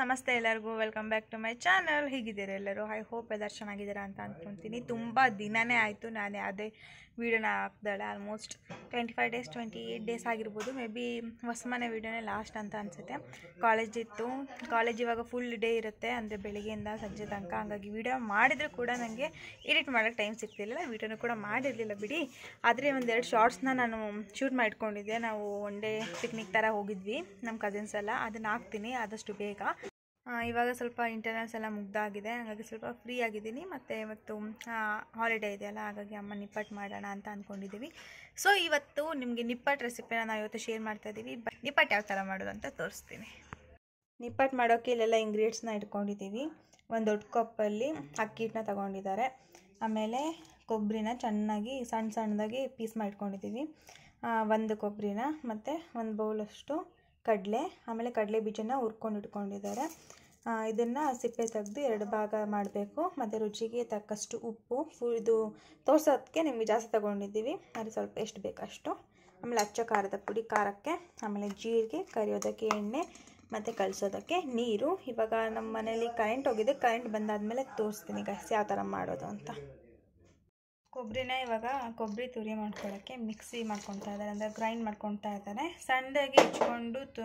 ನಮಸ್ತೆ ಎಲ್ಲರಿಗೂ. Welcome back to my channel ಹೀಗಿದ್ದೀರಾ ಎಲ್ಲರೂ? ಐ ಹೋಪ್ ಎಲ್ಲರೂ ಚೆನ್ನಾಗಿದ್ದೀರಾ ಅಂತ ಅಂದ್ಕೊತೀನಿ ತುಂಬ ದಿನನೇ ಆಯಿತು. ನಾನು ಯಾವುದೇ ವೀಡಿಯೋನ ಹಾಕ್ದಾಳೆ. Almost twenty five days twenty eight days ಆಗಿರ್ಬೋದು. ಮೇ ಬಿ ಹೊಸ ಮನೆ ವೀಡಿಯೋನೇ ಲಾಸ್ಟ್ ಅಂತ ಅನಿಸುತ್ತೆ. ಕಾಲೇಜ್ ಇತ್ತು. ಕಾಲೇಜ್ ಇವಾಗ ಫುಲ್ ಡೇ ಇರುತ್ತೆ. ಅಂದರೆ ಬೆಳಿಗ್ಗೆಯಿಂದ ಸಂಜೆ ತನಕ. ಹಾಗಾಗಿ ವೀಡಿಯೋ ಮಾಡಿದರೂ ಕೂಡ ನನಗೆ ಎಡಿಟ್ ಮಾಡೋಕ್ಕೆ ಟೈಮ್ ಸಿಗ್ತಿರಲಿಲ್ಲ. ವೀಡಿಯೋನು ಕೂಡ ಮಾಡಿರಲಿಲ್ಲ ಬಿಡಿ. ಆದರೆ ಒಂದೆರಡು ಶಾರ್ಟ್ಸ್ನ ನಾನು ಶೂಟ್ ಮಾಡಿಕೊಂಡಿದ್ದೆ. ನಾವು ಒನ್ ಡೇ ಪಿಕ್ನಿಕ್ ಥರ ಹೋಗಿದ್ವಿ ನಮ್ಮ ಕಸಿನ್ಸ್ ಎಲ್ಲ. ಅದನ್ನು ಹಾಕ್ತೀನಿ. ಆದಷ್ಟು ಬೇಗ. ಇವಾಗ ಸ್ವಲ್ಪ ಇಂಟರ್ನಲ್ಸ್ ಎಲ್ಲ ಮುಗ್ದಾಗಿದೆ. ಹಾಗಾಗಿ ಸ್ವಲ್ಪ ಫ್ರೀ ಆಗಿದ್ದೀನಿ. ಮತ್ತು ಇವತ್ತು ಹಾಲಿಡೇ ಇದೆಯಲ್ಲ ಹಾಗಾಗಿ ಅಮ್ಮ ನಿಪ್ಪಟ್ಟು ಮಾಡೋಣ ಅಂತ ಅಂದ್ಕೊಂಡಿದ್ದೀವಿ ಸೊ ಇವತ್ತು ನಿಮಗೆ ನಿಪ್ಪಟ್ಟು ರೆಸಿಪಿನ ನಾವು ಇವತ್ತು ಶೇರ್ ಮಾಡ್ತಾ ಇದ್ದೀವಿ ಬ ನಿಪ್ಪಟ್ಟು ಯಾವ ಥರ ಮಾಡೋದು ಅಂತ ತೋರಿಸ್ತೀನಿ. ನಿಪ್ಪಟ್ಟು ಮಾಡೋಕ್ಕೆ ಇಲ್ಲೆಲ್ಲ ಇಂಗ್ರೀಡಿಯೆಂಟ್ಸ್ನ ಇಟ್ಕೊಂಡಿದ್ದೀವಿ ಒಂದು ದೊಡ್ಡ ಕಪ್ಪಲ್ಲಿ ಅಕ್ಕಿ ಹಿಟ್ಟನ್ನ ತಗೊಂಡಿದ್ದಾರೆ. ಆಮೇಲೆ ಕೊಬ್ಬರಿನ ಚೆನ್ನಾಗಿ ಸಣ್ಣ ಸಣ್ಣದಾಗಿ ಪೀಸ್ ಮಾಡಿಟ್ಕೊಂಡಿದ್ದೀವಿ ಒಂದು ಕೊಬ್ಬರಿನ ಮತ್ತು ಒಂದು ಬೌಲಷ್ಟು ಕಡಲೆ, ಆಮೇಲೆ ಕಡಲೆ ಬೀಜನ ಹುರ್ಕೊಂಡು ಇಟ್ಕೊಂಡಿದ್ದಾರೆ. ಇದನ್ನು ಸಿಪ್ಪೆ ತೆಗೆದು ಎರಡು ಭಾಗ ಮಾಡಬೇಕು. ಮತ್ತು ರುಚಿಗೆ ತಕ್ಕಷ್ಟು ಉಪ್ಪು ಇದು ತೋರ್ಸೋದಕ್ಕೆ ನಿಮಗೆ ಜಾಸ್ತಿ ತಗೊಂಡಿದ್ದೀವಿ. ಅದು ಸ್ವಲ್ಪ ಎಷ್ಟು ಬೇಕಷ್ಟು. ಆಮೇಲೆ ಅಚ್ಚ ಖಾರದ ಪುಡಿ ಖಾರಕ್ಕೆ, ಆಮೇಲೆ ಜೀರಿಗೆ, ಕರಿಯೋದಕ್ಕೆ ಎಣ್ಣೆ, ಮತ್ತು ಕಲಿಸೋದಕ್ಕೆ ನೀರು. ಇವಾಗ ನಮ್ಮ ಮನೇಲಿ ಕರೆಂಟ್ ಹೋಗಿದೆ. ಕರೆಂಟ್ ಬಂದಾದಮೇಲೆ ತೋರಿಸ್ತೀನಿ ಗ್ಯಾಸ್ ಯಾವ ಥರ ಮಾಡೋದು ಅಂತ. ಕೊಬ್ಬರಿನ ಇವಾಗ ಕೊಬ್ಬರಿ ತುರಿ ಮಾಡ್ಕೊಳ್ಳೋಕ್ಕೆ ಮಿಕ್ಸಿ ಮಾಡ್ಕೊತಾ ಇದ್ದಾರೆ. ಅಂದರೆ ಗ್ರೈಂಡ್ ಮಾಡ್ಕೊತಾ ಇದ್ದಾರೆ. ಸಣ್ಣದಾಗಿ ಹೆಚ್ಕೊಂಡು ತು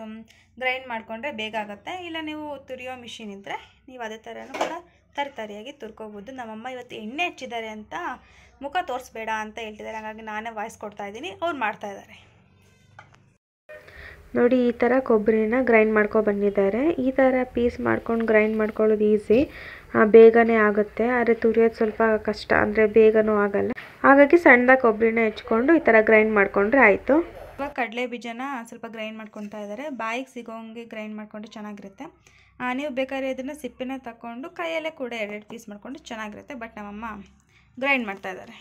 ಗ್ರೈಂಡ್ ಮಾಡಿಕೊಂಡ್ರೆ ಬೇಗ ಆಗುತ್ತೆ. ಇಲ್ಲ ನೀವು ತುರಿಯೋ ಮಿಷಿನ್ ಇದ್ದರೆ ನೀವು ಅದೇ ಥರನೂ ಕೂಡ ತರಕಾರಿಯಾಗಿ ತುರ್ಕೋಬೋದು. ನಮ್ಮಮ್ಮ ಇವತ್ತು ಎಣ್ಣೆ ಹಚ್ಚಿದ್ದಾರೆ ಅಂತ ಮುಖ ತೋರಿಸ್ಬೇಡ ಅಂತ ಹೇಳ್ತಿದ್ದಾರೆ. ಹಾಗಾಗಿ ನಾನೇ ವಾಯ್ಸ್ ಕೊಡ್ತಾ ಇದ್ದೀನಿ. ಅವ್ರು ಮಾಡ್ತಾ ಇದ್ದಾರೆ. ನೋಡಿ, ಈ ಥರ ಕೊಬ್ಬರಿನ ಗ್ರೈಂಡ್ ಮಾಡ್ಕೊ ಬಂದಿದ್ದಾರೆ. ಈ ಥರ ಪೀಸ್ ಮಾಡ್ಕೊಂಡು ಗ್ರೈಂಡ್ ಮಾಡ್ಕೊಳ್ಳೋದು ಈಸಿ ಬೇಗನೆ ಆಗುತ್ತೆ. ಆದರೆ ತುರಿಯೋದು ಸ್ವಲ್ಪ ಕಷ್ಟ. ಅಂದರೆ ಬೇಗನೂ ಆಗಲ್ಲ. ಹಾಗಾಗಿ ಸಣ್ಣದಾಗಿ ಕೊಬ್ಬರಿನ ಹೆಚ್ಕೊಂಡು ಈ ಥರ ಗ್ರೈಂಡ್ ಮಾಡಿಕೊಂಡ್ರೆ ಆಯಿತು. ಇವಾಗ ಕಡಲೆ ಬೀಜನ ಸ್ವಲ್ಪ ಗ್ರೈಂಡ್ ಮಾಡ್ಕೊತಾ ಇದ್ದಾರೆ. ಬಾಯಿಗೆ ಸಿಗೋಂಗೆ ಗ್ರೈಂಡ್ ಮಾಡಿಕೊಂಡ್ರೆ ಚೆನ್ನಾಗಿರುತ್ತೆ. ನೀವು ಬೇಕಾದ್ರೆ ಇದನ್ನು ಸಿಪ್ಪಿನ ತಗೊಂಡು ಕೈಯಲ್ಲೇ ಕೂಡ ಎರಡೆರಡು ಪೀಸ್ ಮಾಡಿಕೊಂಡು ಚೆನ್ನಾಗಿರುತ್ತೆ. ಬಟ್ ನಮ್ಮಮ್ಮ ಗ್ರೈಂಡ್ ಮಾಡ್ತಾ ಇದ್ದಾರೆ.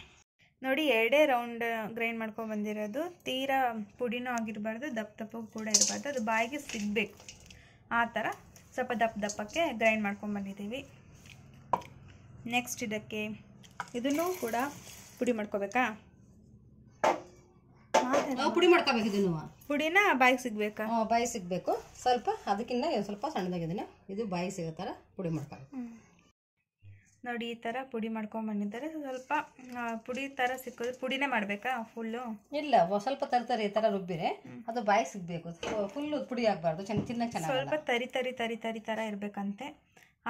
ನೋಡಿ, ಎರಡೇ ರೌಂಡ್ ಗ್ರೈಂಡ್ ಮಾಡ್ಕೊಂಡು ಬಂದಿರೋದು. ತೀರಾ ಪುಡಿನೂ ಆಗಿರಬಾರ್ದು, ದಪ್ಪ ದಪ್ಪಗೂ ಕೂಡ ಇರಬಾರ್ದು. ಅದು ಬಾಯಿಗೆ ಸಿಗಬೇಕು. ಆ ಥರ ಸ್ವಲ್ಪ ದಪ್ಪ ದಪ್ಪಕ್ಕೆ ಗ್ರೈಂಡ್ ಮಾಡ್ಕೊಂಡು ಬಂದಿದ್ದೀವಿ. ನೆಕ್ಸ್ಟ್ ಇದಕ್ಕೆ ಇದನ್ನು ಕೂಡ ಪುಡಿ ಮಾಡ್ಕೋಬೇಕಾ? ಪುಡಿ ಮಾಡ್ಕೋಬೇಕು ಇದನ್ನು. ಪುಡಿನ ಬಾಯಿಗೆ ಸಿಗಬೇಕಾ? ಬಾಯಿ ಸಿಗಬೇಕು. ಸ್ವಲ್ಪ ಅದಕ್ಕಿಂತ ಸ್ವಲ್ಪ ಸಣ್ಣದಾಗಿದ್ದೀನಿ ಇದು ಬಾಯಿ ಸಿಗೋ ಥರ ಪುಡಿ ಮಾಡ್ಕೋಬೇಕು ನೋಡಿ ಈ ಥರ ಪುಡಿ ಮಾಡ್ಕೊಂಡು ಬಂದಿದ್ದಾರೆ ಸ್ವಲ್ಪ ಪುಡಿ ಥರ ಸಿಕ್ಕೋದು. ಪುಡಿನೇ ಮಾಡಬೇಕಾ ಫುಲ್ಲು? ಇಲ್ಲ ಸ್ವಲ್ಪ ತರ್ತಾರೆ ಈ ಥರ ರುಬ್ಬಿರೆ ಅದು ಬಾಯಿ ಸಿಗಬೇಕು. ಫುಲ್ಲು ಪುಡಿ ಆಗಬಾರ್ದು. ಚೆನ್ನಾಗಿ ತಿನ್ನಕ್ಕೆ ಚೆನ್ನಾಗಿ ಸ್ವಲ್ಪ ತರಿ ತರಿ ತರಿ ತರಿ ಥರ ಇರಬೇಕಂತೆ.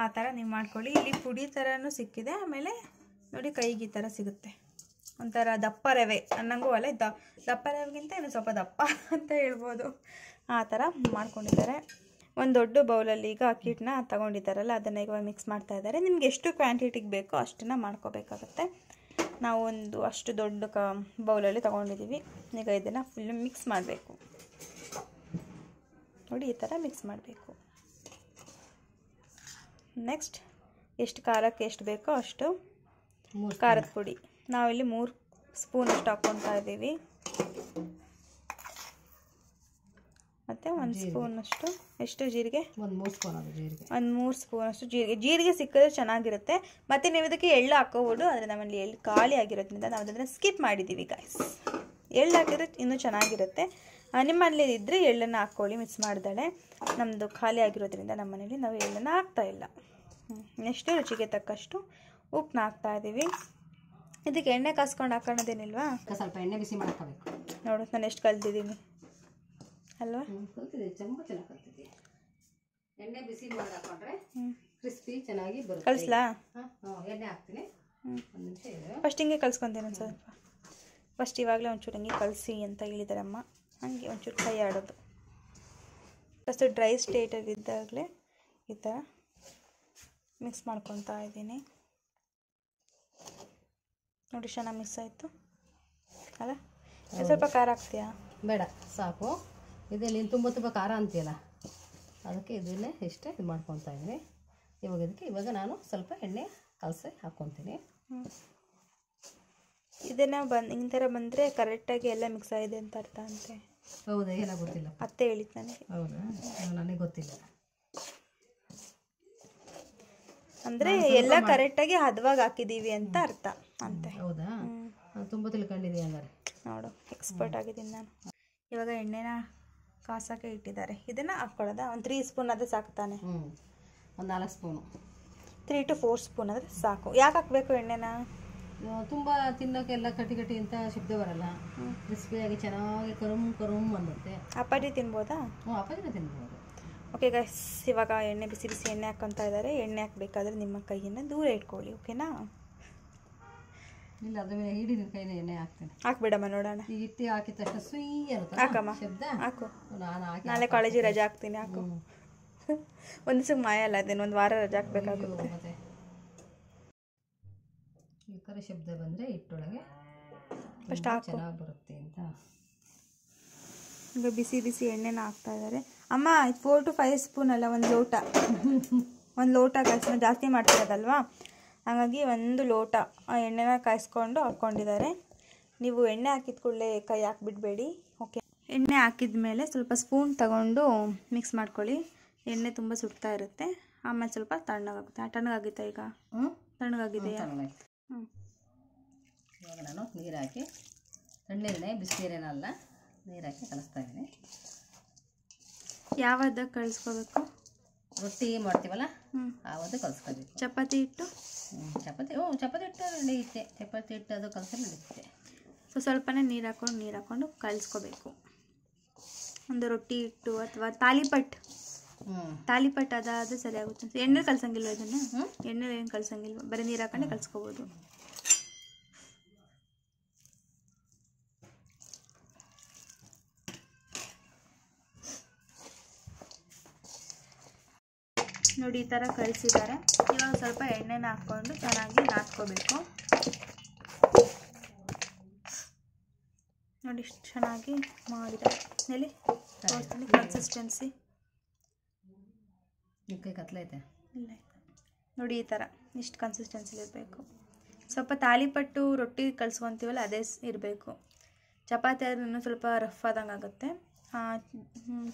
ಆ ಥರ ನೀವು ಮಾಡ್ಕೊಳ್ಳಿ. ಇಲ್ಲಿ ಪುಡಿ ಥರನೂ ಸಿಕ್ಕಿದೆ. ಆಮೇಲೆ ನೋಡಿ ಕೈಗೆ ಈ ಥರ ಸಿಗುತ್ತೆ. ಒಂಥರ ದಪ್ಪ ರವೆ. ಅನ್ನಂಗೂ ಅಲ್ಲ ದ, ದಪ್ಪ ರವೆಗಿಂತ ಇನ್ನು ಸ್ವಲ್ಪ ದಪ್ಪ ಅಂತ ಹೇಳ್ಬೋದು. ಆ ಥರ ಮಾಡ್ಕೊಂಡಿದ್ದಾರೆ. ಒಂದು ದೊಡ್ಡ ಬೌಲಲ್ಲಿ ಈಗ ಅಕ್ಕಿಟ್ಟನ್ನ ತೊಗೊಂಡಿದ್ದಾರಲ್ಲ, ಅದನ್ನು ಈಗ ಮಿಕ್ಸ್ ಮಾಡ್ತಾ ಇದ್ದಾರೆ. ನಿಮ್ಗೆ ಎಷ್ಟು ಕ್ವಾಂಟಿಟಿಗೆ ಬೇಕೋ ಅಷ್ಟನ್ನು ಮಾಡ್ಕೋಬೇಕಾಗತ್ತೆ. ನಾವು ಒಂದು ಅಷ್ಟು ದೊಡ್ಡ ಕ, ಬೌಲಲ್ಲಿ ತೊಗೊಂಡಿದ್ದೀವಿ. ಈಗ ಇದನ್ನು ಫುಲ್ಲು ಮಿಕ್ಸ್ ಮಾಡಬೇಕು. ನೋಡಿ ಈ ಥರ ಮಿಕ್ಸ್ ಮಾಡಬೇಕು. ನೆಕ್ಸ್ಟ್ ಎಷ್ಟು ಖಾರಕ್ಕೆ ಎಷ್ಟು ಬೇಕೋ ಅಷ್ಟು ಖಾರದ ಪುಡಿ. ನಾವಿಲ್ಲಿ ಮೂರು ಸ್ಪೂನ್ ಅಷ್ಟು ಹಾಕ್ಕೊತಾ ಇದ್ದೀವಿ. ಮತ್ತು ಒಂದು ಸ್ಪೂನಷ್ಟು ಎಷ್ಟು ಜೀರಿಗೆ? ಒಂದು ಮೂರು ಸ್ಪೂನ್ ಜೀರಿಗೆ. ಒಂದು ಮೂರು ಸ್ಪೂನಷ್ಟು ಜೀರಿಗೆ. ಜೀರಿಗೆ ಸಿಕ್ಕಿದ್ರೆ ಚೆನ್ನಾಗಿರುತ್ತೆ. ಮತ್ತು ನೀವು ಇದಕ್ಕೆ ಎಳ್ಳು ಹಾಕೋಬೋದು. ಆದರೆ ನಮ್ಮಲ್ಲಿ ಎಳ್ಳು ಖಾಲಿ ಆಗಿರೋದ್ರಿಂದ ನಾವು ಅದನ್ನು ಸ್ಕಿಪ್ ಮಾಡಿದ್ದೀವಿ ಗಾಯ್ಸ್ ಎಳ್ಳು ಹಾಕಿದ್ರೆ ಇನ್ನೂ ಚೆನ್ನಾಗಿರುತ್ತೆ. ನಿಮ್ಮಲ್ಲಿ ಇದ್ದರೆ ಎಳ್ಳನ್ನು ಹಾಕ್ಕೊಳ್ಳಿ ಮಿಕ್ಸ್ ಮಾಡ್ದಾಳೆ. ನಮ್ಮದು ಖಾಲಿ ಆಗಿರೋದ್ರಿಂದ ನಮ್ಮ ಮನೇಲಿ ನಾವು ಎಳ್ಳನ್ನು ಹಾಕ್ತಾಯಿಲ್ಲ ನೆಕ್ಸ್ಟು ರುಚಿಗೆ ತಕ್ಕಷ್ಟು ಉಪ್ಪನ್ನ ಹಾಕ್ತಾ ಇದ್ದೀವಿ ಇದಕ್ಕೆ ಎಣ್ಣೆ ಕಾಸ್ಕೊಂಡು ಹಾಕೋಣದೇನಿಲ್ವಾ ಸ್ವಲ್ಪ ಎಣ್ಣೆ ಬಿಸಿ ಮಾಡ್ಕೋಬೇಕು. ನೋಡು ನಾನು ಎಷ್ಟು ಕಲ್ತಿದ್ದೀನಿ ಅಲ್ವಾ? ಎಣ್ಣೆ ಬಿಸಿ ಮಾಡಿ ಹಾಕೊಂಡ್ರೆ ಹ್ಞೂ ಕ್ರಿಸ್ಪಿ ಚೆನ್ನಾಗಿ ಬರುತ್ತೆ. ಕಳಿಸ್ಲಾ? ಎಣ್ಣೆ ಹಾಕ್ತೀನಿ. ಫಸ್ಟ್ ಹಿಂಗೆ ಕಲ್ಸ್ಕೊಂತೀನಿ ಸ್ವಲ್ಪ. ಫಸ್ಟ್ ಇವಾಗಲೇ ಒಂಚೂರು ಹಿಂಗೆ ಕಲಸಿ ಅಂತ ಹೇಳಿದಾರಮ್ಮ. ಹಾಗೆ ಒಂಚೂರು ಕೈ ಆಡೋದು. ಫಸ್ಟು ಡ್ರೈ ಸ್ಟೇಟಲ್ಲಿ ಇದ್ದಾಗಲೇ ಈ ಥರ ಮಿಕ್ಸ್ ಮಾಡ್ಕೊತಾ ಇದ್ದೀನಿ. ನೋಡಿ ಚೆನ್ನಾಗಿ ಮಿಕ್ಸ್ ಆಯಿತು. ಅಲ್ಲ ಸ್ವಲ್ಪ ಖಾರ ಹಾಕ್ತೀಯಾ? ಬೇಡ ಸಾಕು. ಇದೇ ನೀನು ತುಂಬ ತುಂಬ ಖಾರ ಅಂತೀಯಲ್ಲ? ಅದಕ್ಕೆ ಇದನ್ನೇ ಇಷ್ಟೇ ಇದು ಮಾಡ್ಕೊತಾ ಇದ್ದೀನಿ. ಇವಾಗ ಇದಕ್ಕೆ ಇವಾಗ ನಾನು ಸ್ವಲ್ಪ ಎಣ್ಣೆ ಕಲಸಿ ಹಾಕ್ಕೊತೀನಿ ಇದನ್ನು ಬಂದು ಈ ಬಂದ್ರೆ ಬಂದರೆ ಕರೆಕ್ಟಾಗಿ ಎಲ್ಲ ಮಿಕ್ಸ್ ಆಗಿದೆ ಅಂತ ಅರ್ಥ ಅಂತೆ. ಹೌದಾ ಏನೋ ಗೊತ್ತಿಲ್ಲ. ಅತ್ತೆ ಹೇಳಿದ್ ನನಗೆ ಹೌದಾ? ನನಗೆ ಗೊತ್ತಿಲ್ಲ. ಅಂದರೆ ಎಲ್ಲ ಕರೆಕ್ಟಾಗಿ ಹದವಾಗಿ ಹಾಕಿದ್ದೀವಿ ಅಂತ ಅರ್ಥ ಅಂತೆ. ಹೌದಾ? ತುಂಬ ತಿಳ್ಕೊಂಡಿದೀಯ ಹಂಗಾರೆ. ನೋಡು ಎಕ್ಸ್ಪರ್ಟ್ ಆಗಿದ್ದೀನಿ ನಾನು. ಇವಾಗ ಎಣ್ಣೆನ ಕಾಸಕ್ಕೆ ಇಟ್ಟಿದ್ದಾರೆ. ಇದನ್ನು ಹಾಕ್ಕೊಳ್ಳೋದಾ ಒಂದು ತ್ರೀ ಸ್ಪೂನ್ ಆದರೆ ಸಾಕು ತಾನೆ. ಒಂದು ನಾಲ್ಕು spoon three to four spoon ಆದರೆ ಸಾಕು. ಯಾಕೆ ಹಾಕಬೇಕು ಎಣ್ಣೆನ? ತುಂಬ ತಿನ್ನೋಕ್ಕೆಲ್ಲ ಕಟಿ ಕಟಿ ಅಂತ ಶಬ್ದ ಬರಲ್ಲ. ಕ್ರಿಸ್ಪಿಯಾಗಿ ಚೆನ್ನಾಗಿ ಕರುಮ್ ಕರುಮ್ ಬಂದುತ್ತೆ ಅಪ್ಪಾಜಿ ತಿನ್ಬೋದಾ? ಹ್ಞೂ ಅಪ್ಪಾಜಿನ ತಿನ್ಬೋದು. ಓಕೆ ಗೈಸ್ ಇವಾಗ ಎಣ್ಣೆ ಬಿಸಿ ಬಿಸಿ ಎಣ್ಣೆ ಹಾಕ್ಕೊತಾ ಇದ್ದಾರೆ. ಎಣ್ಣೆ ಹಾಕಬೇಕಾದ್ರೆ ನಿಮ್ಮ ಕೈಯನ್ನು ದೂರ ಇಟ್ಕೊಳ್ಳಿ ಓಕೆನಾ ಇಲ್ಲ ಅದ್ರ ಮೇಲೆ ಹಿಡಿದ ಕೈನ ಎಣ್ಣೆ ಹಾಕ್ತೇನೆ. ಹಾಕ್ಬೇಡಮ್ಮ ನೋಡೋಣ. ಈ ಹಿಟ್ಟಿ ಹಾಕಿದ ತಕ್ಷಣ ಸುಯ್ ಅಂತ ಹಾಕಮ್ಮ. ಶಬ್ದ? ಹಾಕು. ನಾನು ಹಾಕಿ ನಾಳೆ ಕಾಲೇಜಿಗೆ ರಜೆ ಹಾಕ್ತೀನಿ ಹಾಕು. ಒಂದು ದಿವ್ಸಕ್ಕೆ ಮಾಯ ಅಲ್ಲ ಅದೇನು ಒಂದು ವಾರ ರಜೆ ಹಾಕ್ಬೇಕಾಗುತ್ತೆ. ಥರ ಶಬ್ದ ಬಂದರೆ ಹಿಟ್ಟೊಳಗೆ ಫಸ್ಟ್ ಚೆನ್ನಾಗಿ ಬರುತ್ತೆ ಅಂತ. ಈಗ ಬಿಸಿ ಬಿಸಿ ಎಣ್ಣೆನ ಹಾಕ್ತಾ ಇದ್ದಾರೆ ಅಮ್ಮ ಫೋರ್ ಟು ಫೈವ್ ಸ್ಪೂನ್ ಅಲ್ಲ ಒಂದು ಲೋಟ. ಒಂದು ಲೋಟ ಕಾಯಿಸ್ಕೊಂಡು ಜಾಸ್ತಿ ಮಾಡ್ತಿರೋದಲ್ವಾ? ಹಾಗಾಗಿ ಒಂದು ಲೋಟ ಆ ಎಣ್ಣೆನ ಕಾಯಿಸ್ಕೊಂಡು ಹಾಕ್ಕೊಂಡಿದ್ದಾರೆ. ನೀವು ಎಣ್ಣೆ ಹಾಕಿದ ಕೂಡಲೇ ಕೈ ಹಾಕಿಬಿಡಬೇಡಿ ಓಕೆ ಎಣ್ಣೆ ಹಾಕಿದ ಮೇಲೆ ಸ್ವಲ್ಪ ಸ್ಪೂನ್ ತಗೊಂಡು ಮಿಕ್ಸ್ ಮಾಡ್ಕೊಳ್ಳಿ. ಎಣ್ಣೆ ತುಂಬ ಸುಡ್ತಾ ಇರುತ್ತೆ. ಆಮೇಲೆ ಸ್ವಲ್ಪ ತಣ್ಣಗಾಗುತ್ತೆ. ತಣ್ಣಗಾಗಿತ್ತಾ ಈಗ? ತಣ್ಣಗಾಗಿದೆ. ಇವಾಗ ನಾನು ನೀರು ಹಾಕಿ ತಣ್ಣೀರನ್ನೇ ಬಿಸಿನೀರೇನಲ್ಲ ನೀರು ಹಾಕಿ ಕಲಿಸ್ತಾ ಇದ್ದೀನಿ. ಯಾವಾಗ ಕಳಿಸ್ಕೋಬೇಕು? ರೊಟ್ಟಿ ಮಾಡ್ತೀವಲ್ಲ? ಹ್ಞೂ ಆವತ್ತು ಕಲಿಸ್ಕೋಬೇಕು. ಚಪಾತಿ ಹಿಟ್ಟು? ಹ್ಞೂ ಚಪಾತಿ ಓ ಚಪಾತಿ ಹಿಟ್ಟು ನಡೆಯುತ್ತೆ ಚಪಾತಿ ಹಿಟ್ಟು ಅದು ಕಲಸಿ ನಡೆಯುತ್ತೆ ಸೊ ಸ್ವಲ್ಪನೇ ನೀರು ಹಾಕೊಂಡು ನೀರು ಹಾಕ್ಕೊಂಡು ಕಲಿಸ್ಕೋಬೇಕು. ಒಂದು ರೊಟ್ಟಿ ಹಿಟ್ಟು ಅಥವಾ ತಾಲಿಪಟ್. ಹ್ಞೂ ತಾಲಿಪಟ್ ಅದಾದ್ರೆ ಸರಿ ಆಗುತ್ತೆ ಎಣ್ಣೆ ಕಲ್ಸಂಗಿಲ್ಲ ಇದನ್ನ? ಎಣ್ಣೆ ಏನು ಕಲ್ಸಂಗಿಲ್ಲ ಬರೀ ನೀರು ಹಾಕೊಂಡೆ ಕಲ್ಸ್ಕೋಬೋದು. ನೋಡಿ ಈ ಥರ ಕಲಿಸಿದ್ದಾರೆ. ಇವಾಗ ಸ್ವಲ್ಪ ಎಣ್ಣೆನ ಹಾಕ್ಕೊಂಡು ಚೆನ್ನಾಗಿ ನಾದ್ಕೋಬೇಕು. ನೋಡಿ ಇಷ್ಟು ಚೆನ್ನಾಗಿ ಮಾಡಿದ ಎಲ್ಲಿ? ಕನ್ಸಿಸ್ಟೆನ್ಸಿ ಕೈ ಕತ್ಲೈತೆ ಇಲ್ಲ ನೋಡಿ ಈ ಥರ ಇಷ್ಟು ಕನ್ಸಿಸ್ಟೆನ್ಸಿಲಿ ಇರಬೇಕು. ಸ್ವಲ್ಪ ತಾಲಿಪಟ್ಟು ರೊಟ್ಟಿ ಕಳ್ಸ್ಕೊತೀವಲ್ಲ ಅದೇ ಇರಬೇಕು. ಚಪಾತಿ ಆದ್ರೂ ಇನ್ನೂ ಸ್ವಲ್ಪ ರಫ್ ಆದಂಗೆ ಆಗುತ್ತೆ.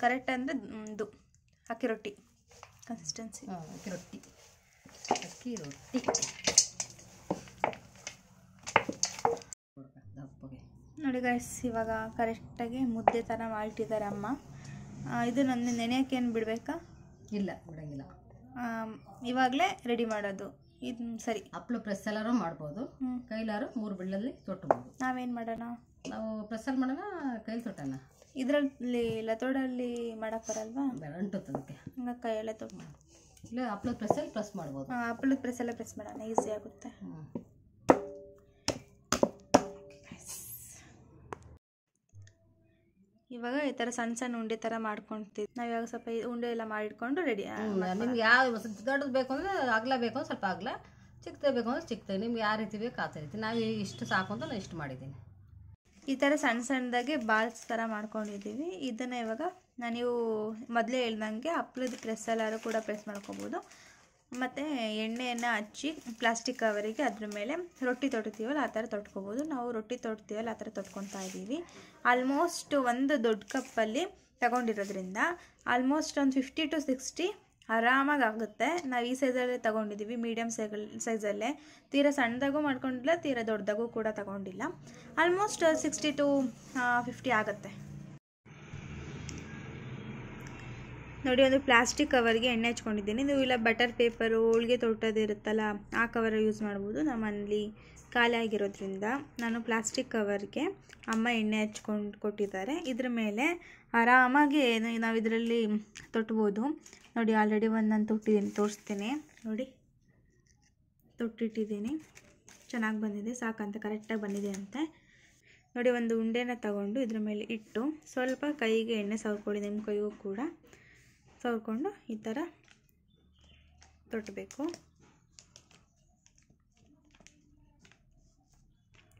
ಕರೆಕ್ಟ್ ಅಂದರೆ ಇದು ಅಕ್ಕಿ ರೊಟ್ಟಿ ಕನ್ಸಿಸ್ಟೆನ್ಸಿ ಅಕ್ಕಿ ರೊಟ್ಟಿ. ಅಕ್ಕಿ ರೊಟ್ಟಿ. ನೋಡಿ ಗೈಸ್ ಇವಾಗ ಕರೆಕ್ಟಾಗಿ ಮುದ್ದೆ ಥರ ಮಾಡಿಟ್ಟಿದ್ದಾರೆ ಅಮ್ಮ. ಇದು ನನ್ನ ನೆನೆಯೋಕ್ಕೇನು ಏನು ಬಿಡಬೇಕಾ? ಇಲ್ಲ ಬಿಡಂಗಿಲ್ಲ. ಇವಾಗಲೇ ರೆಡಿ ಮಾಡೋದು. ಇದು ಸರಿ. ಹಪ್ಳು ಪ್ರೆಸ್ಸಲ್ಲಾರು ಎಲ್ಲರೂ ಮಾಡ್ಬೋದು. ಹ್ಞೂ ಕೈಲಾರು ಮೂರು ಬಿಳ್ಳಲ್ಲಿ ತೊಟ್ಟಬೋದು ನಾವೇನು ಮಾಡೋಣ? ನಾವು ಪ್ರೆಸ್ಸಲ್ಲಿ ಮಾಡೋಣ ಕೈಲಿ ತೊಟ್ಟೋಣ. ಇದರಲ್ಲಿ ಲತೋಡಲ್ಲಿ ಮಾಡಕ್ಕೆ ಬರಲ್ವಾ? ಅಂಟುತ್ತೆ ಅದಕ್ಕೆ. ಹಂಗೆ ಕೈಯಲ್ಲೇ ತೊಟ್ಟು ಇಲ್ಲ ಹಪ್ಳು ಪ್ರೆಸ್ಸಲ್ಲಿ ಪ್ರೆಸ್ ಮಾಡ್ಬೋದು. ಹಪ್ಪಳದ ಪ್ರೆಸ್ ಎಲ್ಲ ಪ್ರೆಸ್ ಮಾಡೋಣ ಈಸಿ ಆಗುತ್ತೆ. ಇವಾಗ ಈ ಥರ ಸಣ್ಣ ಸಣ್ಣ ಉಂಡೆ ಥರ ಮಾಡ್ಕೊಂತೀವಿ. ನಾವು ಇವಾಗ ಸ್ವಲ್ಪ ಉಂಡೆ ಎಲ್ಲ ಮಾಡಿಟ್ಕೊಂಡು ರೆಡಿ ನಿಮ್ಗೆ ಯಾವ ದೊಡ್ಡದು ಬೇಕು ಅಂದರೆ ಅಗಲ ಬೇಕು ಅಂದ್ರೆ ಸ್ವಲ್ಪ ಅಗಲ ಚಿಕ್ಕದೇ ಬೇಕು ಅಂದ್ರೆ ಚಿಕ್ಕದ. ನಿಮ್ಗೆ ಯಾವ ರೀತಿ ಬೇಕು ಆ ರೀತಿ ನಾವು ಇಷ್ಟು ಸಾಕು ಅಂತ ನಾನು ಇಷ್ಟು ಮಾಡಿದ್ದೀನಿ. ಈ ಥರ ಸಣ್ಣ ಸಣ್ಣದಾಗೆ ಬಾಲ್ಸ್ ಥರ ಮಾಡ್ಕೊಂಡಿದ್ದೀವಿ. ಇದನ್ನು ಇವಾಗ ನಾನು ನೀವು ಮೊದಲೇ ಹೇಳ್ದಂಗೆ ಹಪ್ಪಳದ ಪ್ರೆಸ್ ಎಲ್ಲರೂ ಕೂಡ ಪ್ರೆಸ್ ಮಾಡ್ಕೊಬೋದು. ಮತ್ತು ಎಣ್ಣೆಯನ್ನು ಹಚ್ಚಿ ಪ್ಲಾಸ್ಟಿಕ್ ಕವರಿಗೆ ಅದ್ರ ಮೇಲೆ ರೊಟ್ಟಿ ತೊಡ್ತೀವಲ್ಲ ಆ ಥರ ತೊಟ್ಕೊಬೋದು. ನಾವು ರೊಟ್ಟಿ ತೊಟ್ತೀವಲ್ಲ ಆ ಥರ ತೊಟ್ಕೊತಾ ಇದ್ದೀವಿ. ಆಲ್ಮೋಸ್ಟ್ ಒಂದು ದೊಡ್ಡ ಕಪ್ಪಲ್ಲಿ ತಗೊಂಡಿರೋದ್ರಿಂದ ಆಲ್ಮೋಸ್ಟ್ ಒಂದು ಫಿಫ್ಟಿ ಟು ಸಿಕ್ಸ್ಟಿ ಆರಾಮಾಗಿ ಆಗುತ್ತೆ. ನಾವು ಈ ಸೈಜಲ್ಲೇ ತೊಗೊಂಡಿದ್ದೀವಿ. ಮೀಡಿಯಮ್ ಸೈಗಲ್ ಸೈಜಲ್ಲೇ ತೀರಾ ಸಣ್ಣದಾಗೂ ಮಾಡ್ಕೊಂಡಿಲ್ಲ, ತೀರಾ ದೊಡ್ಡದಾಗೂ ಕೂಡ ತಗೊಂಡಿಲ್ಲ. ಆಲ್ಮೋಸ್ಟ್ ಸಿಕ್ಸ್ಟಿ ಟು ಫಿಫ್ಟಿ ಆಗುತ್ತೆ. ನೋಡಿ, ಒಂದು ಪ್ಲಾಸ್ಟಿಕ್ ಕವರ್ಗೆ ಎಣ್ಣೆ ಹಚ್ಕೊಂಡಿದ್ದೀನಿ. ನೀವು ಇಲ್ಲ, ಬಟರ್ ಪೇಪರು, ಹೋಳಿಗೆ ತೊಟ್ಟೋದು ಇರುತ್ತಲ್ಲ, ಆ ಕವರ್ ಯೂಸ್ ಮಾಡ್ಬೋದು ನಮ್ಮಲ್ಲಿ ಖಾಲಿ ಆಗಿರೋದ್ರಿಂದ. ನಾನು ಪ್ಲಾಸ್ಟಿಕ್ ಕವರ್ಗೆ ಅಮ್ಮ ಎಣ್ಣೆ ಹಚ್ಕೊಂಡು ಕೊಟ್ಟಿದ್ದಾರೆ. ಇದ್ರ ಮೇಲೆ ಆರಾಮಾಗಿ ನಾವು ಇದರಲ್ಲಿ ತೊಟ್ಬೋದು. ನೋಡಿ ಆಲ್ರೆಡಿ ಒಂದು ನಾನು ತೊಟ್ಟಿದ್ದೀನಿ, ತೋರಿಸ್ತೀನಿ. ನೋಡಿ, ತೊಟ್ಟಿಟ್ಟಿದ್ದೀನಿ. ಚೆನ್ನಾಗಿ ಬಂದಿದೆ, ಸಾಕಂತ ಕರೆಕ್ಟಾಗಿ ಬಂದಿದೆ ಅಂತೆ. ನೋಡಿ, ಒಂದು ಉಂಡೆನ ತಗೊಂಡು ಇದ್ರ ಮೇಲೆ ಇಟ್ಟು ಸ್ವಲ್ಪ ಕೈಗೆ ಎಣ್ಣೆ ಸವರ್ಕೊಳ್ಳಿ ನಿಮ್ಮ ಕೈಗೂ ಕೂಡ. ಸವರ್ಕೊಂಡು ಈ ಥರ ತೊಟ್ಟಬೇಕು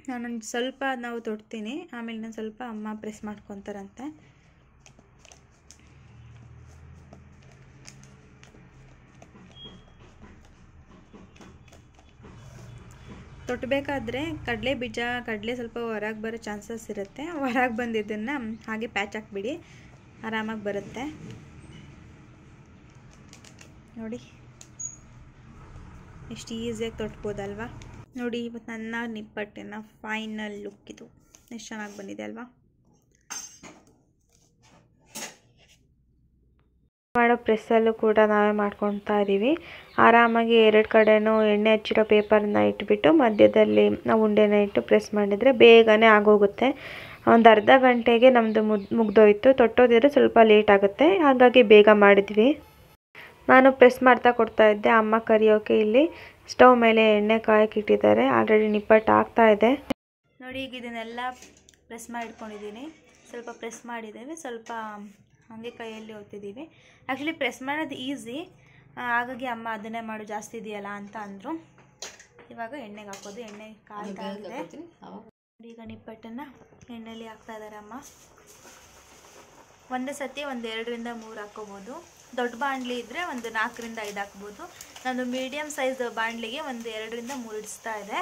ನಾನೊಂದು ಸ್ವಲ್ಪ ನಾವು ತೊಡ್ತೀನಿ ಆಮೇಲೆ ನಾನು ಸ್ವಲ್ಪ ಅಮ್ಮ ಪ್ರೆಸ್ ಮಾಡ್ಕೊತಾರಂತೆ. ತೊಟ್ಟಬೇಕಾದ್ರೆ ಕಡಲೆ ಬೀಜ, ಕಡಲೆ ಸ್ವಲ್ಪ ಹೊರಗೆ ಬರೋ ಚಾನ್ಸಸ್ ಇರುತ್ತೆ. ಹೊರಗೆ ಬಂದಿದ್ದನ್ನು ಹಾಗೆ ಪ್ಯಾಚ್ ಹಾಕ್ಬಿಡಿ, ಆರಾಮಾಗಿ ಬರುತ್ತೆ. ನೋಡಿ. ಎಷ್ಟು ಈಸಿಯಾಗಿ ತೊಟ್ಬೋದಲ್ವಾ? ನೋಡಿ ಇವತ್ತು ನನ್ನ ನಿಪ್ಪಟ್ಟಿನ ಫೈನಲ್ ಲುಕ್ ಇದು. ಎಷ್ಟು ಚೆನ್ನಾಗಿ ಬಂದಿದೆ ಅಲ್ವಾ? ಮಾಡೋ ಪ್ರೆಸ್ಸಲ್ಲೂ ಕೂಡ ನಾವೇ ಮಾಡ್ಕೊತಾ ಇದ್ದೀವಿ ಆರಾಮಾಗಿ ಎರಡು ಕಡೆನೂ ಎಣ್ಣೆ ಹಚ್ಚಿರೋ ಪೇಪರ್ನ ಇಟ್ಬಿಟ್ಟು ಮಧ್ಯದಲ್ಲಿ ನಾವು ಉಂಡೆನ ಇಟ್ಟು ಪ್ರೆಸ್ ಮಾಡಿದರೆ ಬೇಗನೆ ಆಗೋಗುತ್ತೆ. ಒಂದು ಅರ್ಧ ಗಂಟೆಗೆ ನಮ್ಮದು ಮುಗ್ ಮುಗ್ದೋಯ್ತು. ತೊಟ್ಟೋದಿದ್ರೆ ಸ್ವಲ್ಪ ಲೇಟ್ ಆಗುತ್ತೆ. ಹಾಗಾಗಿ ಬೇಗ ಮಾಡಿದ್ವಿ. ನಾನು ಪ್ರೆಸ್ ಮಾಡ್ತಾ ಕೊಡ್ತಾ ಇದ್ದೆ. ಅಮ್ಮ ಕರಿಯೋಕೆ ಇಲ್ಲಿ ಸ್ಟವ್ ಮೇಲೆ ಎಣ್ಣೆ ಕಾಯಕ್ಕೆ ಇಟ್ಟಿದ್ದಾರೆ ಆಲ್ರೆಡಿ ನಿಪ್ಪಟ್ಟು ಆಗ್ತಾ ಇದೆ. ನೋಡಿ ಈಗ ಇದನ್ನೆಲ್ಲ ಪ್ರೆಸ್ ಮಾಡಿ ಇಟ್ಕೊಂಡಿದ್ದೀನಿ ಸ್ವಲ್ಪ ಪ್ರೆಸ್ ಮಾಡಿದ್ದೇವೆ. ಸ್ವಲ್ಪ ಹಾಗೆ ಕೈಯಲ್ಲಿ ಓದ್ತಿದ್ದೀವಿ ಆ್ಯಕ್ಚುಲಿ ಪ್ರೆಸ್ ಮಾಡೋದು ಈಸಿ. ಹಾಗಾಗಿ ಅಮ್ಮ ಅದನ್ನೇ ಮಾಡು ಜಾಸ್ತಿ ಇದೆಯಲ್ಲ ಅಂತ ಅಂದರು. ಇವಾಗ ಎಣ್ಣೆಗೆ ಹಾಕೋದು. ಎಣ್ಣೆ ಕಾಯ್ತಾ ಇದೆ. ಈಗ ನಿಪ್ಪಟ್ಟನ್ನು ಎಣ್ಣೆಲಿ ಹಾಕ್ತಾ ಇದ್ದಾರೆ ಅಮ್ಮ. ಒಂದೇ ಸತಿ ಒಂದು ಎರಡರಿಂದ ಮೂರು ಹಾಕ್ಕೋಬೋದು ದೊಡ್ಡ ಬಾಣಲಿ ಇದ್ದರೆ ಒಂದು ನಾಲ್ಕರಿಂದ ಐದು ಹಾಕ್ಬೋದು. ನಾನು ಮೀಡಿಯಮ್ ಸೈಜ್ ಬಾಣಲಿಗೆ ಒಂದು ಎರಡರಿಂದ ಮೂರು ಇಡಿಸ್ತಾ ಇದೆ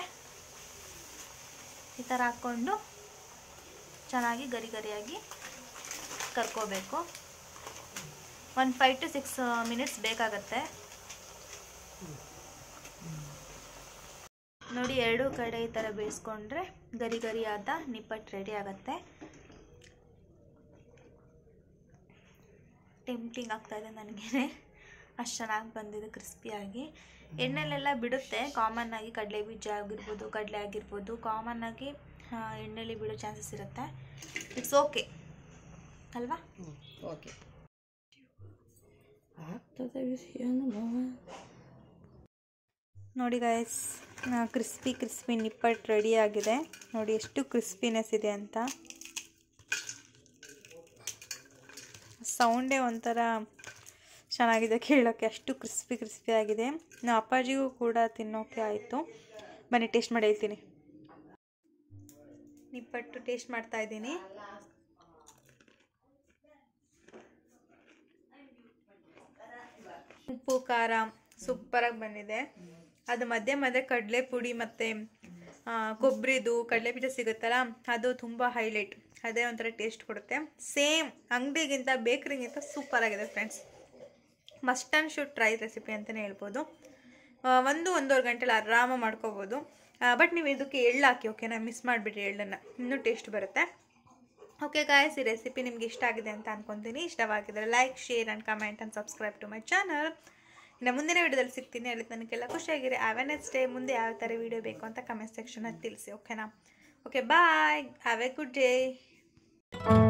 ಈ ಥರ ಹಾಕ್ಕೊಂಡು ಚೆನ್ನಾಗಿ ಗರಿ ಗರಿಯಾಗಿ ಕರ್ಕೋಬೇಕು. ಒಂದು ಫೈವ್ ಟು ಸಿಕ್ಸ್ ಮಿನಿಟ್ಸ್ ಬೇಕಾಗತ್ತೆ. ನೋಡಿ, ಎರಡೂ ಕಡೆ ಈ ಥರ ಬೇಯಿಸ್ಕೊಂಡ್ರೆ ಗರಿ ಗರಿಯಾದ ನಿಪ್ಪಟ್ಟು ರೆಡಿ ಆಗುತ್ತೆ. ಟೆಂಪ್ಟಿಂಗ್ ಆಗ್ತಾ ಇದೆ ನನಗೆ ಅಷ್ಟು ಚೆನ್ನಾಗಿ ಬಂದಿದೆ ಕ್ರಿಸ್ಪಿಯಾಗಿ ಎಣ್ಣೆಲೆಲ್ಲ ಬಿಡುತ್ತೆ. ಕಾಮನ್ ಆಗಿ ಕಡಲೆ ಬೀಜ ಆಗಿರ್ಬೋದು ಕಡಲೆ ಆಗಿರ್ಬೋದು. ಕಾಮನ್ ಆಗಿ ಎಣ್ಣೆಲಿ ಬಿಡೋ ಚಾನ್ಸಸ್ ಇರುತ್ತೆ. ಇಟ್ಸ್ ಓಕೆ ಅಲ್ವಾ? ಓಕೆ ನೋಡಿ guys crispy crispy nippattu ready ಆಗಿದೆ. ನೋಡಿ ಎಷ್ಟು ಕ್ರಿಸ್ಪಿನೆಸ್ ಇದೆ ಅಂತ. ಸೌಂಡೇ ಒಂಥರ ಚೆನ್ನಾಗಿದೆ ಕೇಳೋಕ್ಕೆ, ಅಷ್ಟು ಕ್ರಿಸ್ಪಿ ಕ್ರಿಸ್ಪಿ ಆಗಿದೆ. ನಾವು ಅಪ್ಪಾಜಿಗೂ ಕೂಡ ತಿನ್ನೋಕೆ ಆಯಿತು. ಬನ್ನಿ, ಟೇಸ್ಟ್ ಮಾಡಿ ಹೇಳ್ತೀನಿ. ನಿಪ್ಪಟ್ಟು ಟೇಸ್ಟ್ ಮಾಡ್ತಾ ಇದ್ದೀನಿ. ಉಪ್ಪು, ಖಾರ ಸೂಪರಾಗಿ ಬಂದಿದೆ. ಅದು ಮಧ್ಯೆ ಮಧ್ಯೆ ಕಡಲೆ ಪುಡಿ ಮತ್ತು ಕೊಬ್ಬರಿದು ಕಡಲೆ ಬೀಜ ಸಿಗುತ್ತಲ್ಲ, ಅದು ತುಂಬ ಹೈಲೈಟ್ ಅದೇ ಒಂಥರ ಟೇಸ್ಟ್ ಕೊಡುತ್ತೆ. ಸೇಮ್ ಅಂಗಡಿಗಿಂತ ಬೇಕ್ರಿಗಿಂತ ಸೂಪರಾಗಿದೆ friends. Must and should try recipe ಅಂತಲೇ ಹೇಳ್ಬೋದು. ಒಂದು ಒಂದೂವರೆ ಗಂಟೆಲಿ ಆರಾಮ ಮಾಡ್ಕೋಬೋದು. ಬಟ್ ನೀವು ಇದಕ್ಕೆ ಎಳ್ಳು ಹಾಕಿ ಓಕೆನಾ ಮಿಸ್ ಮಾಡಿಬಿಡ್ರಿ ಎಳ್ಳನ್ನು. ಇನ್ನೂ ಟೇಸ್ಟ್ ಬರುತ್ತೆ. ಓಕೆ ಗಾಯ್ಸ್ ಈ ರೆಸಿಪಿ ನಿಮ್ಗೆ ಇಷ್ಟ ಆಗಿದೆ ಅಂತ ಅನ್ಕೊತೀನಿ. ಇಷ್ಟವಾಗಿದ್ರೆ like share and comment and subscribe to my channel ಇನ್ನು ಮುಂದಿನ ವಿಡಿಯೋದಲ್ಲಿ ಸಿಗ್ತೀನಿ. ಅಲ್ಲಿ ನನಗೆಲ್ಲ ಖುಷಿಯಾಗಿರಿ. ಹ್ಯಾವ್ ಎ ಡೇ ಮುಂದೆ ಯಾವ ಥರ ವಿಡಿಯೋ ಬೇಕು ಅಂತ ಕಮೆಂಟ್ ಸೆಕ್ಷನಲ್ಲಿ ತಿಳಿಸಿ ಓಕೆನಾ okay bye have a good day Thank you.